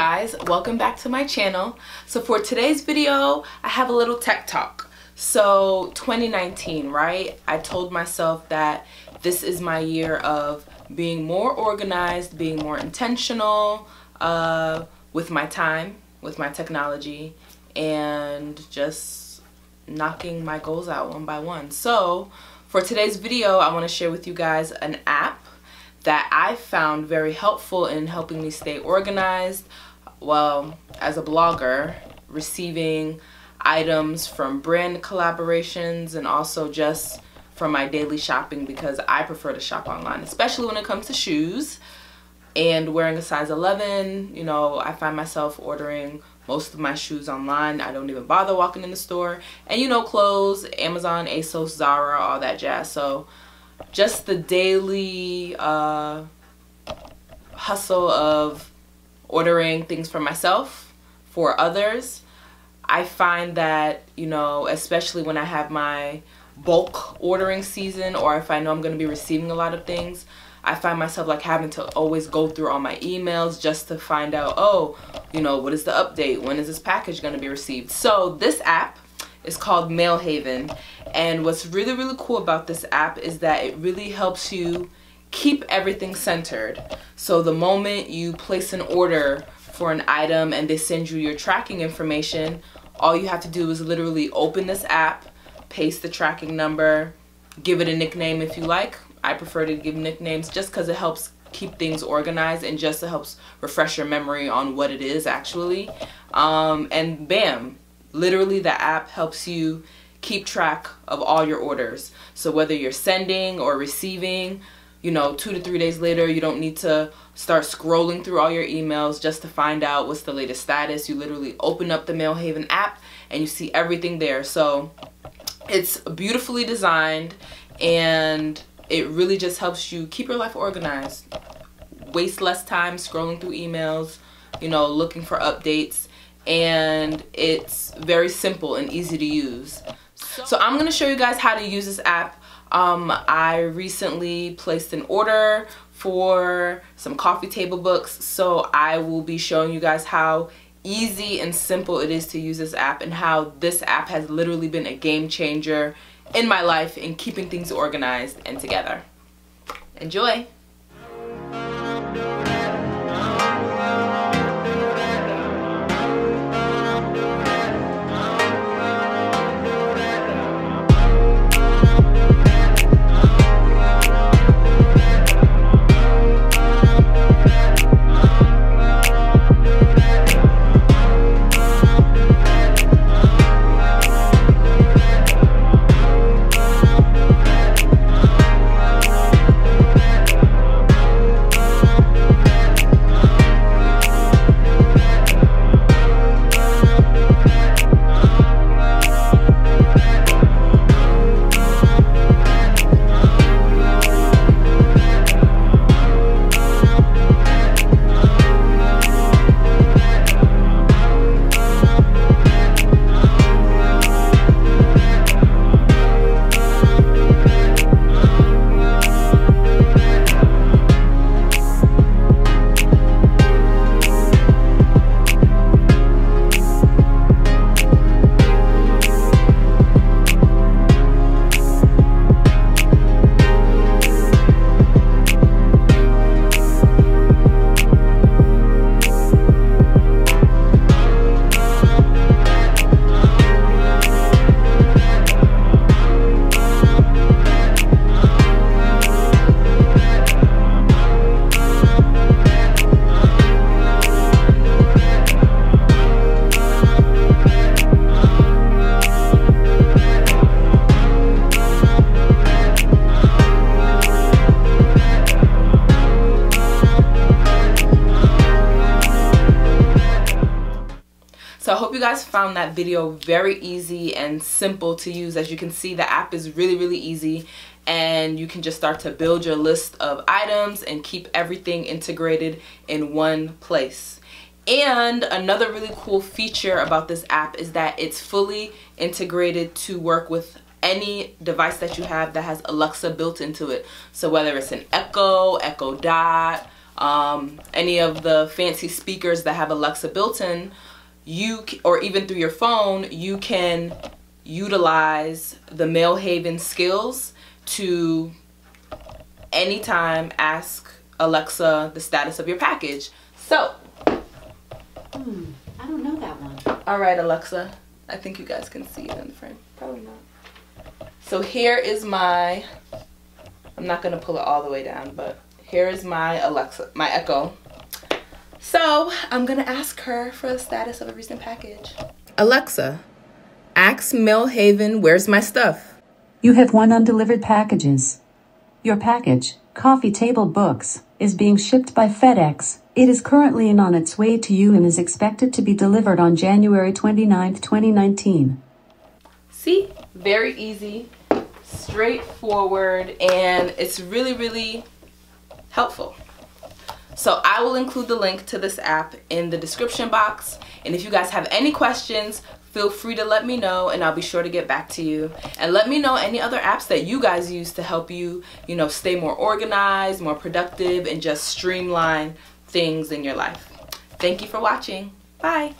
guys, welcome back to my channel. So for today's video, I have a little tech talk. So 2019, right? I told myself that this is my year of being more organized, being more intentional uh, with my time, with my technology, and just knocking my goals out one by one. So for today's video, I want to share with you guys an app that I found very helpful in helping me stay organized. Well, as a blogger, receiving items from brand collaborations and also just from my daily shopping because I prefer to shop online, especially when it comes to shoes and wearing a size 11. You know, I find myself ordering most of my shoes online. I don't even bother walking in the store. And you know, clothes, Amazon, ASOS, Zara, all that jazz. So just the daily uh, hustle of ordering things for myself, for others. I find that, you know, especially when I have my bulk ordering season or if I know I'm going to be receiving a lot of things, I find myself like having to always go through all my emails just to find out, oh, you know, what is the update? When is this package going to be received? So this app is called Mailhaven and what's really, really cool about this app is that it really helps you keep everything centered. So the moment you place an order for an item and they send you your tracking information, all you have to do is literally open this app, paste the tracking number, give it a nickname if you like. I prefer to give nicknames just because it helps keep things organized and just helps refresh your memory on what it is actually. Um, and bam, literally the app helps you keep track of all your orders. So whether you're sending or receiving, you know, two to three days later, you don't need to start scrolling through all your emails just to find out what's the latest status. You literally open up the Mailhaven app and you see everything there. So it's beautifully designed and it really just helps you keep your life organized. Waste less time scrolling through emails, you know, looking for updates and it's very simple and easy to use. So I'm going to show you guys how to use this app. Um, I recently placed an order for some coffee table books so I will be showing you guys how easy and simple it is to use this app and how this app has literally been a game changer in my life in keeping things organized and together. Enjoy! Guys found that video very easy and simple to use. As you can see, the app is really, really easy and you can just start to build your list of items and keep everything integrated in one place. And another really cool feature about this app is that it's fully integrated to work with any device that you have that has Alexa built into it. So whether it's an Echo, Echo Dot, um, any of the fancy speakers that have Alexa built in, you or even through your phone, you can utilize the Mailhaven skills to anytime ask Alexa the status of your package. So, Hmm, I don't know that one. all right, Alexa. I think you guys can see it in the frame. Probably not. So here is my, I'm not gonna pull it all the way down, but here is my Alexa, my Echo. So I'm gonna ask her for the status of a recent package. Alexa, ask Mailhaven, where's my stuff? You have one undelivered packages. Your package, Coffee Table Books, is being shipped by FedEx. It is currently in on its way to you and is expected to be delivered on January 29th, 2019. See, very easy, straightforward, and it's really, really helpful. So I will include the link to this app in the description box. And if you guys have any questions, feel free to let me know and I'll be sure to get back to you. And let me know any other apps that you guys use to help you, you know, stay more organized, more productive, and just streamline things in your life. Thank you for watching. Bye.